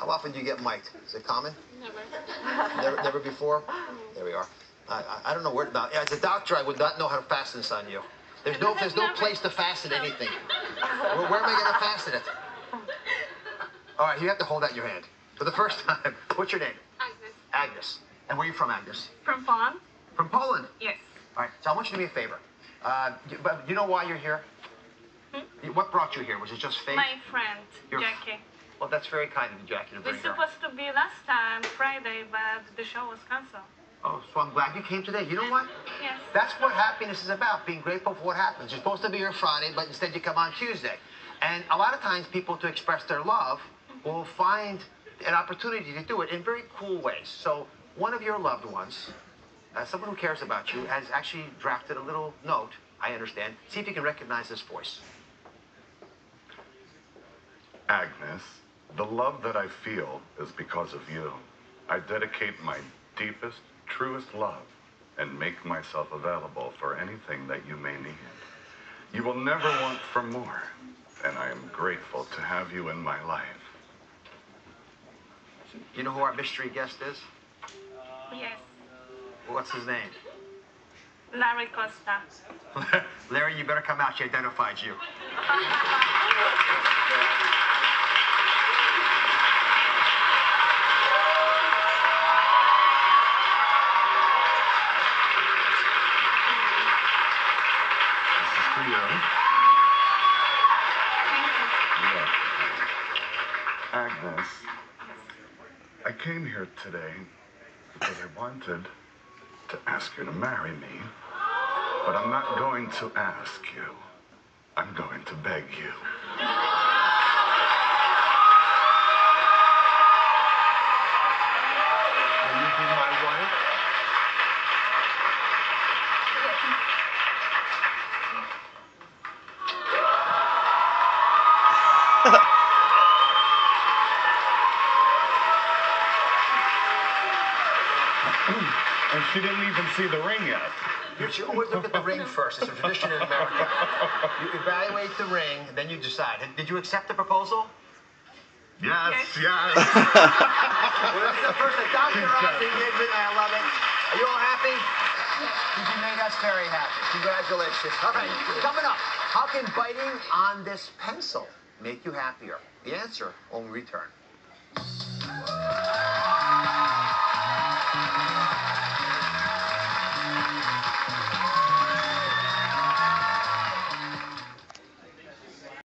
How often do you get mic'd? Is it common? Never. Never, never before? There we are. I, I, I don't know where, now, as a doctor, I would not know how to fasten this on you. There's no, there's no place to fasten anything. Where, where am I gonna fasten it? All right, you have to hold out your hand. For the first time, what's your name? Agnes. Agnes. And where are you from, Agnes? From Poland? From Poland. Yes. All right, so I want you to do me a favor. Uh, you, but you know why you're here? You- What brought you here? Was it just fate? My friend, Your- Jackie. Well, that's very kind of you, Jackie, to We bring her. supposed to be last time, Friday, but the show was cancelled. Oh, so I'm glad you came today. You know what? Yes. That's what happiness is about, being grateful for what happens. You're supposed to be here Friday, but instead you come on Tuesday. And a lot of times people to express their love will find an opportunity to do it in very cool ways. So one of your loved ones, uh, someone who cares about you, has actually drafted a little note, I understand. See if you can recognize this voice. Agnes, the love that I feel is because of you. I dedicate my deepest, truest love and make myself available for anything that you may need. You will never want for more, and I am grateful to have you in my life. You know who our mystery guest is? Yes. What's his name? Larry Costa. Larry, you better come out. She identified you. This is for you. Thank you. Yeah. Agnes, I came here today because I wanted to ask you to marry me, but I'm not going to ask you. I'm going to beg you. Will you be my wife? And she didn't even see the ring yet. You should always look at the ring first. It's a tradition in America. You evaluate the ring, then you decide. Did you accept the proposal? Yes, yes. Well, that's the first thing. Dr. Oz engagement. I love it. Are you all happy? You made us very happy. Congratulations. All right, coming up. How can biting on this pencil make you happier? The answer we return.